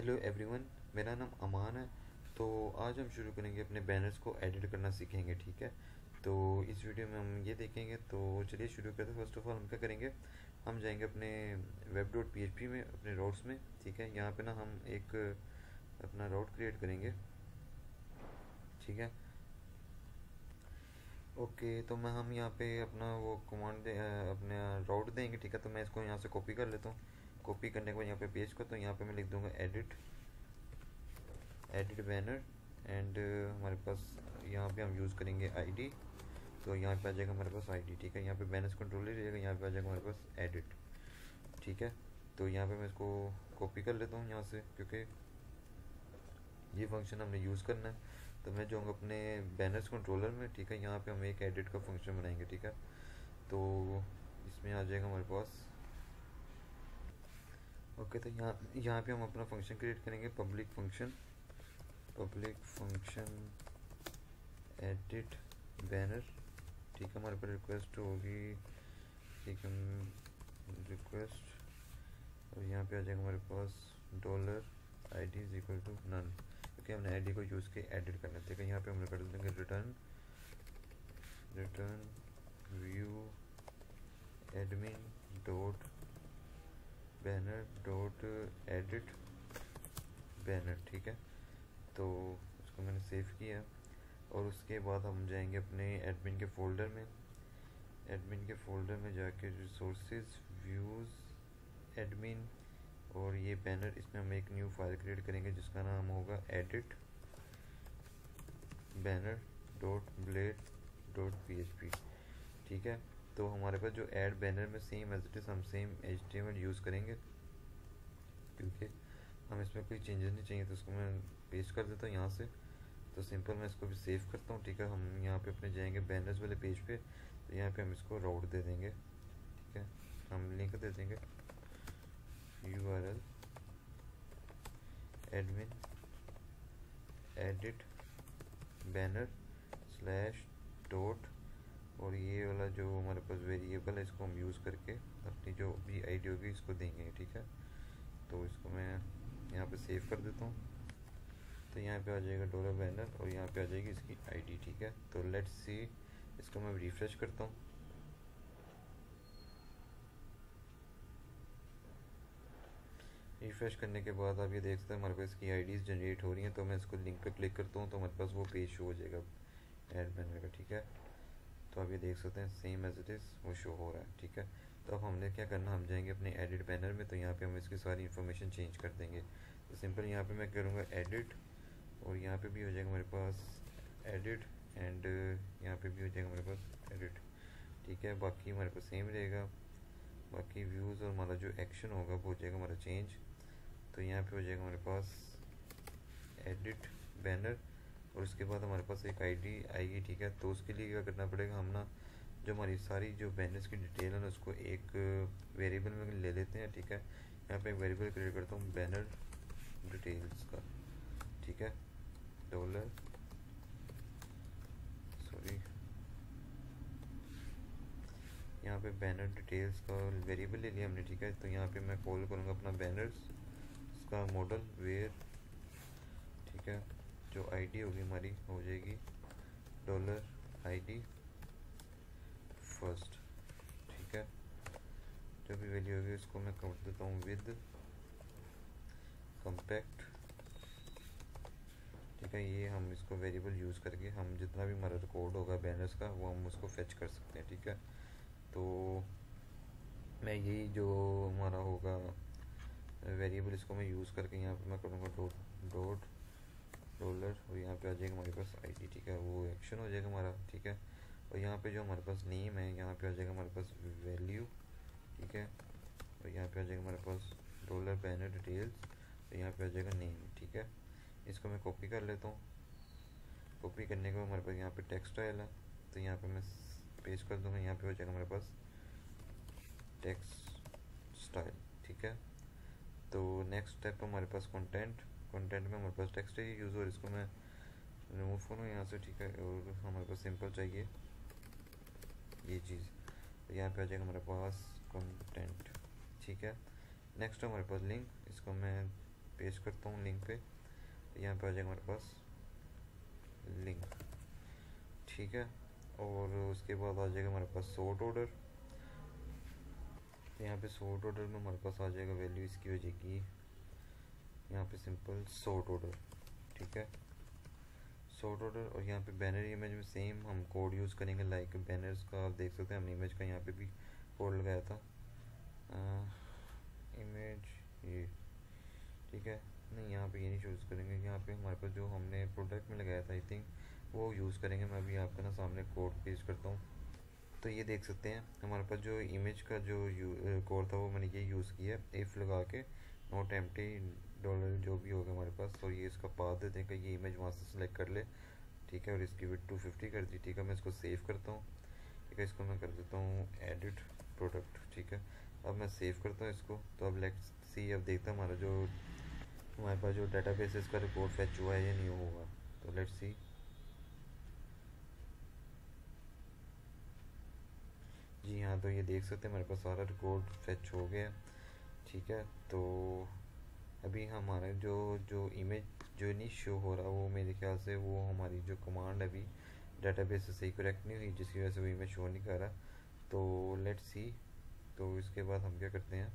Hello everyone मेरा नाम अमान है तो आज हम शुरू करेंगे अपने बैनर्स को एडिट करना सीखेंगे, ठीक है? तो इस वीडियो में हम ये देखेंगे तो चलिए शुरू करते हैं। फ़र्स्ट ऑफ़ ऑल हम क्या करेंगे? हम जाएँगे अपने वेब डॉट पीएचपी में, अपने रोड्स में, ठीक है? यहाँ पे ना हम एक, अपना रोड क्रिएट करेंगे, ठीक है? ओके तो मैं, हम यहाँ पे अपना वो कमांड दे, अपने रोड देंगे, ठीक है? तो मैं इसको यहाँ से कॉपी कर लेता हूँ। कॉपी करने के बाद यहाँ पे पेज को तो यहाँ पे मैं लिख दूँगा एडिट एडिट बैनर एंड हमारे पास यहाँ पे हम यूज़ करेंगे आईडी तो यहाँ पे आ जाएगा हमारे पास आईडी ठीक है? यहाँ पे बैनर्स कंट्रोल ही रहेगा यहाँ पे आ जाएगा हमारे पास एडिट ठीक है? तो यहाँ पे मैं इसको कॉपी कर लेता हूँ यहाँ से, क्योंकि ये फ़ंक्शन हमने यूज़ करना है। तो मैं जाऊँगा अपने बैनर्स कंट्रोलर में, ठीक है? यहाँ पे हम एक एडिट का फ़ंक्शन बनाएँगे, ठीक है? तो इसमें आ जाएगा हमारे पास ओके तो यहाँ यहाँ पे हम अपना फ़ंक्शन क्रिएट करेंगे public function public function edit banner ठीक है, हमारे पास रिक्वेस्ट होगी। ठीक है रिक्वेस्ट और यहाँ पे आ जाएगा हमारे पास dollar I D is equal to none क्योंकि हमने आई डी को यूज़ के एडिट करना है। यहाँ पे हम कर देंगे return return view admin dot banner dot edit banner ठीक है? तो उसको मैंने सेव किया और उसके बाद हम जाएँगे अपने एडमिन के फोल्डर में। एडमिन के फोल्डर में जाके रिसोर्सेज व्यूज़ एडमिन और ये बैनर इसमें हम एक न्यू फ़ाइल क्रिएट करेंगे जिसका नाम होगा edit banner dot blade dot PHP ठीक है? तो हमारे पास जो ऐड बैनर में सेम एज इट इज़ हम सेम एच यूज़ करेंगे, क्योंकि हम इसमें कोई चेंजेस नहीं चाहिए तो उसको मैं पेस्ट कर देता हूँ यहाँ से। तो सिंपल मैं इसको भी सेव करता हूँ, ठीक है? हम यहाँ पे अपने जाएँगे बैनर्स वाले पेज पे तो यहाँ पे हम इसको राउट दे देंगे, ठीक है? हम लिंक दे देंगे U R L admin edit banner slash dot और ये वाला जो हमारे पास वेरिएबल है, इसको हम यूज़ करके अपनी जो भी आई डी होगी, इसको देंगे, ठीक है? तो इसको मैं यहाँ पे सेव कर देता हूँ। तो यहाँ पे आ जाएगा डॉलर बैनर और यहाँ पे आ जाएगी इसकी आईडी ठीक है? तो लेट्स सी इसको मैं रिफ्रेश करता हूँ। रिफ्रेश करने के बाद आप ये देख सकते हैं, हमारे पास इसकी आईडीज़ जनरेट हो रही हैं तो मैं इसको लिंक पे क्लिक करता हूँ तो हमारे पास वो पेज शो हो जाएगा एड बैनर का, ठीक है? तो आप ये देख सकते हैं सेम एज इट इज़ वो शो हो रहा है, ठीक है? तो अब हमने क्या करना, हम जाएँगे अपने एडिट बैनर में तो यहाँ पे हम इसकी सारी इन्फॉर्मेशन चेंज कर देंगे। तो सिंपल यहाँ पे मैं करूँगा एडिट और यहाँ पे भी हो जाएगा मेरे पास एडिट एंड यहाँ पे भी हो जाएगा मेरे पास एडिट ठीक है? बाकी हमारे पास सेम रहेगा। बाकी व्यूज़ और हमारा जो एक्शन होगा, वो हो जाएगा हमारा चेंज तो यहाँ पे हो जाएगा हमारे पास एडिट बैनर और उसके बाद हमारे पास एक आईडी आएगी, ठीक है? तो उसके लिए क्या करना पड़ेगा? हम ना जो हमारी सारी जो बैनर्स की डिटेल है ना, उसको एक वेरिएबल में ले लेते हैं, ठीक है? यहाँ पे एक वेरिएबल क्रिएट करता हूँ बैनर डिटेल्स का, ठीक है? डॉलर सॉरी यहाँ पे बैनर डिटेल्स का वेरिएबल ले लिया हमने, ठीक है? तो यहाँ पे मैं कॉल करूँगा अपना बैनर्स उसका मॉडल वेयर ठीक है? जो आईडी होगी हमारी, हो जाएगी डॉलर आईडी फ़र्स्ट ठीक है? जो भी वैल्यू होगी उसको मैं कर देता हूँ विद कम्पैक्ट ठीक है? ये हम इसको वेरिएबल यूज़ करके, हम जितना भी हमारा रिकॉर्ड होगा बैनर्स का, वो हम उसको फेच कर सकते हैं, ठीक है? तो मैं यही जो हमारा होगा वेरिएबल इसको मैं यूज़ करके यहाँ पे मैं करूँगा डॉट डॉट डॉलर और यहाँ पे आ जाएगा हमारे पास आईडी ठीक है? वो एक्शन हो जाएगा हमारा, ठीक है? और यहाँ पे जो हमारे पास नेम है, यहाँ पे आ जाएगा हमारे पास वैल्यू ठीक है? और यहाँ पे आ जाएगा हमारे पास डॉलर बैनर डिटेल्स और यहाँ पे आ जाएगा नेम ठीक है? इसको मैं कॉपी कर लेता हूँ। कॉपी करने के बाद हमारे पास यहाँ पे टेक्स्ट आयल है तो यहाँ पे मैं पेज कर दूँगा, यहाँ पे हो जाएगा हमारे पास टेक्स्ट स्टाइल ठीक है? तो नेक्स्ट स्टेप हमारे पास कंटेंट कंटेंट में, हमारे पास टेक्स्ट है यूज़ और इसको मैं रिमूव करूँ, यहाँ से ठीक है, और हमारे पास सिंपल चाहिए। ये चीज़ तो यहाँ पे आ जाएगा हमारे पास कंटेंट ठीक है। नेक्स्ट हमारे पास लिंक इसको मैं पेश करता हूँ लिंक पे। तो यहाँ पे आ जाएगा हमारे पास लिंक ठीक है। और उसके बाद आ जाएगा हमारे पास सोर्ट ऑर्डर तो यहाँ पे सोर्ट ऑर्डर में हमारे पास आ जाएगा वैल्यू इसकी हो जाएगी यहाँ पे सिंपल सोर्ट ऑर्डर ठीक है? सोर्ट ऑर्डर और यहाँ पे बैनर इमेज में सेम हम कोड यूज़ करेंगे लाइक बैनर्स का आप देख सकते हैं हमने इमेज का यहाँ पे भी कोड लगाया था। आ, इमेज ये ठीक है? नहीं यहाँ पे ये नहीं चूज़ करेंगे यहाँ पे हमारे पास जो हमने प्रोडक्ट में लगाया था आई थिंक वो यूज़ करेंगे। मैं अभी आपका ना सामने कोड पेश करता हूँ। तो ये देख सकते हैं हमारे पास जो इमेज का जो कोड था वो मैंने ये यूज़ किया इफ़ लगा के नोट एमटी डॉलर जो भी होगा हमारे पास और ये इसका देते हैं कि ये इमेज वहाँ से सिलेक्ट कर ले। ठीक है, और इसकी विथ टू फिफ्टी कर दी। ठीक है, मैं इसको सेव करता हूँ। ठीक है, इसको मैं कर देता हूँ एडिट प्रोडक्ट ठीक है, अब मैं सेव करता हूँ इसको। तो अब लेट्स सी अब देखता हमारा जो, हमारे पास जो डाटा बेसिस इसका रिपोर्ट फैच हुआ है या नहीं हुआ। तो लेट्स सी जी हाँ तो ये देख सकते हैं मेरे पास सारा रिकॉर्ड फेच हो गया ठीक है तो अभी हमारा जो जो इमेज जो नहीं शो हो रहा, वो मेरे ख्याल से वो हमारी जो कमांड अभी डाटाबेस से सही करेक्ट नहीं हुई, जिसकी वजह से वो इमेज शो नहीं कर रहा। तो लेट्स सी तो इसके बाद हम क्या करते हैं?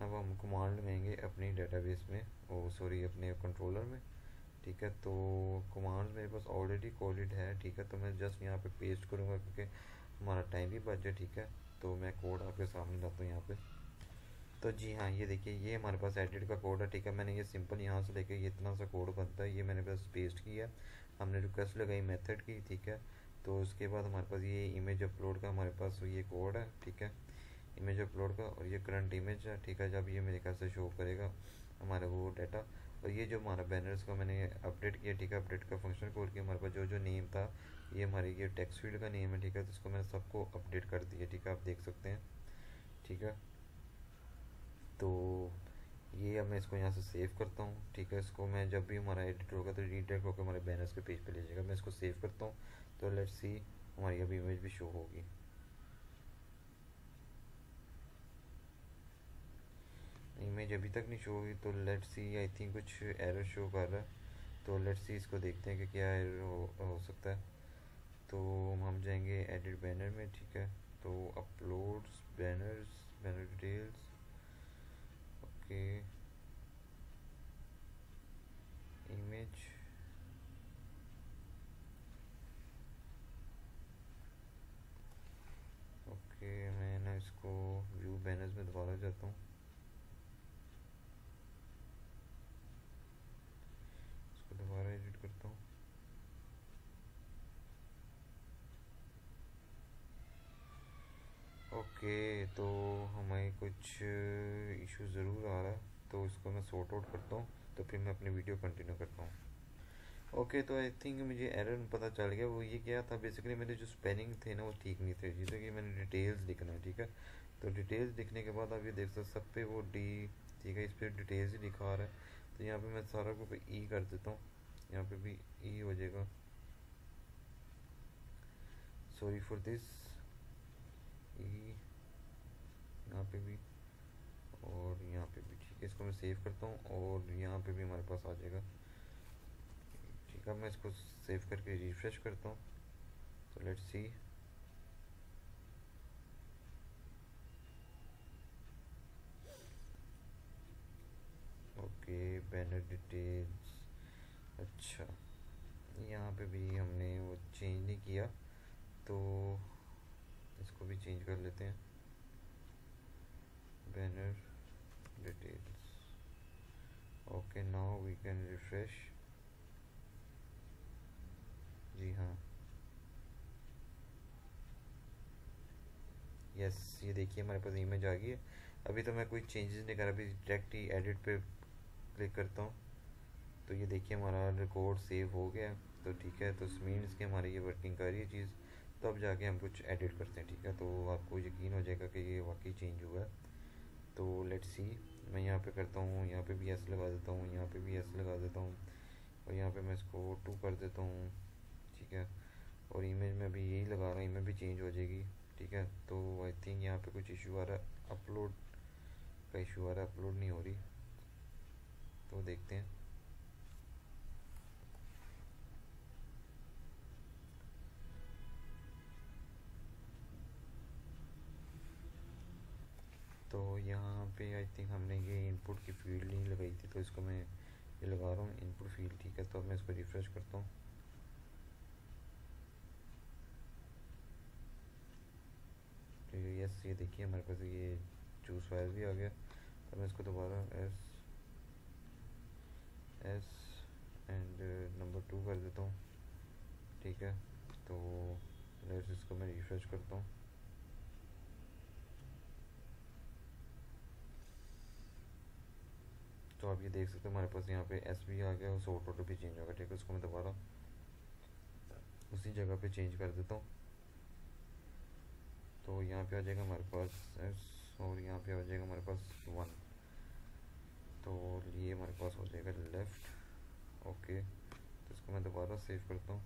अब हम कमांड लगाएँगे अपनी डाटाबेस में, ओ सॉरी अपने कंट्रोलर में, ठीक है? तो कमांड मेरे पास ऑलरेडी कोडेड है, ठीक है? तो मैं जस्ट यहाँ पे पेस्ट करूँगा, क्योंकि हमारा टाइम भी बच जाए ठीक है? तो मैं कोड आपके सामने लाता हूँ यहाँ पे। तो जी हाँ ये देखिए, ये हमारे पास एडिट का कोड है, ठीक है? मैंने ये सिंपल यहाँ से लेके इतना सा कोड बनता है, ये मैंने बस पेस्ट किया। हमने रिक्वेस्ट लगाई मेथड की, ठीक है? तो उसके बाद हमारे पास ये इमेज अपलोड का हमारे पास ये कोड है, ठीक है? इमेज अपलोड का और ये करंट इमेज है, ठीक है? जब ये मेरे ख्याल से शो करेगा हमारा वो डाटा और ये जो हमारा बैनर्स का मैंने अपडेट किया, ठीक है? अपडेट का फ़ंक्शन खोल के हमारे पास जो जो नेम था, ये हमारे, ये टेक्स्ट फ़ील्ड का नेम है, ठीक है? तो इसको मैंने सबको अपडेट कर दिया, ठीक है? आप देख सकते हैं, ठीक है? तो ये अब मैं इसको यहाँ से सेव करता हूँ ठीक है? इसको मैं जब भी हमारा एडिट होगा तो रीडायरेक्ट होकर हमारे बैनर्स के पेज पे ले जाएगा। मैं इसको सेव करता हूँ तो लेट्स सी हमारी अभी इमेज भी शो होगी। इमेज अभी तक नहीं शो हुई तो लेट्स सी आई थिंक कुछ एरर शो कर रहा है। तो लेट्स सी इसको देखते हैं कि क्या एरर हो, हो सकता है। तो हम जाएँगे एडिट बैनर में ठीक है? तो uploads banners banner details okay image okay मैं ना इसको व्यू बैनर्स में दोबारा जाता हूँ दोबारा एडिट करता हूँ ओके तो हमें कुछ इशू ज़रूर आ रहा है तो इसको मैं सॉर्ट आउट करता हूँ तो फिर मैं अपनी वीडियो कंटिन्यू करता हूँ। ओके तो आई थिंक मुझे एरर पता चल गया, वो ये क्या था बेसिकली मेरे जो स्पेलिंग थे ना, वो ठीक नहीं थे, जैसे कि मैंने डिटेल्स लिखना है, ठीक है? तो डिटेल्स लिखने के बाद आप ये देख सकते सब पे वो डी ठीक है, इस पर डिटेल्स ही लिखा रहा है तो यहाँ पे मैं सारा को ई कर देता हूँ, यहाँ पे भी ई e हो जाएगा। सॉरी फॉर दिस ई यहाँ पे भी। और यहाँ पे भी, ठीक है, इसको मैं सेव करता हूँ और यहाँ पे भी हमारे पास आ जाएगा। ठीक है मैं इसको सेव करके रिफ्रेश करता हूँ। तो let's see okay banner details अच्छा यहाँ पे भी हमने वो चेंज नहीं किया तो इसको भी चेंज कर लेते हैं। Banner details okay now we can refresh जी हाँ यस ये देखिए, हमारे पास इमेज आ गई है। अभी तो मैं कोई चेंजेस नहीं कर रहा, अभी डायरेक्ट ही एडिट पे क्लिक करता हूँ। तो ये देखिए, हमारा रिकॉर्ड सेव हो गया। तो ठीक है तो मीन्स कि हमारी ये वर्किंग कर रही है चीज़। तो अब जाके हम कुछ एडिट करते हैं, ठीक है? तो आपको यकीन हो जाएगा कि ये वाकई चेंज हुआ है। तो लेट सी मैं यहाँ पे करता हूँ, यहाँ पे भी एस लगा देता हूँ, यहाँ पे भी एस लगा देता हूँ, और यहाँ पे मैं इसको टू कर देता हूँ, ठीक है? और इमेज में भी यही लगा रहा हूँ इमेज भी चेंज हो जाएगी, ठीक है? तो आई थिंक यहाँ पे कुछ इशू आ रहा है अपलोड का इशू आ रहा है अपलोड नहीं हो रही तो देखते हैं। तो यहाँ पे आई थिंक हमने ये इनपुट की फ़ील्ड नहीं लगाई थी तो इसको मैं ये लगा रहा हूँ इनपुट फ़ील्ड ठीक है? तो मैं इसको रिफ़्रेश करता हूँ। तो यस ये देखिए, हमारे पास ये चूज़ फ़ाइल भी आ गया। तो मैं इसको दोबारा S S and number two कर देता हूँ, ठीक है? तो इसको मैं रिफ़्रेश करता हूँ तो ये देख सकते हो, हमारे पास यहाँ पे एस बी आ गया और सोर्ट ऑटो भी चेंज होगा, ठीक है? उसको मैं दोबारा उसी जगह पे चेंज कर देता हूँ। तो यहाँ पे आ जाएगा हमारे पास एस और यहाँ पे आ जाएगा हमारे पास वन तो ये हमारे पास हो जाएगा लेफ़्ट ओके तो इसको मैं दोबारा सेव करता हूँ।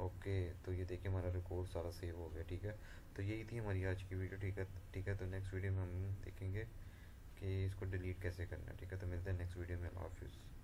ओके तो ये देखिए हमारा रिकॉर्ड सारा सेव हो गया, ठीक है? तो यही थी हमारी आज की वीडियो ठीक है? ठीक है तो नेक्स्ट वीडियो में हम देखेंगे कि इसको डिलीट कैसे करना है, ठीक है? तो मिलते हैं नेक्स्ट वीडियो में हाफिज़